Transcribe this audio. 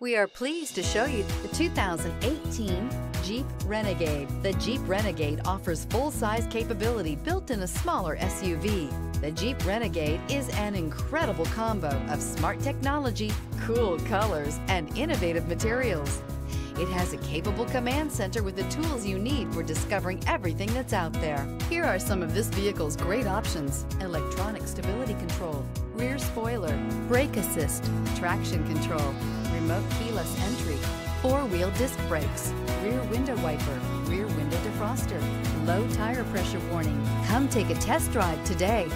We are pleased to show you the 2018 Jeep Renegade. The Jeep Renegade offers full-size capability built in a smaller SUV. The Jeep Renegade is an incredible combo of smart technology, cool colors, and innovative materials. It has a capable command center with the tools you need for discovering everything that's out there. Here are some of this vehicle's great options. Electronic stability control, rear spoiler, brake assist, traction control, remote keyless entry, four-wheel disc brakes, rear window wiper, rear window defroster, low tire pressure warning. Come take a test drive today.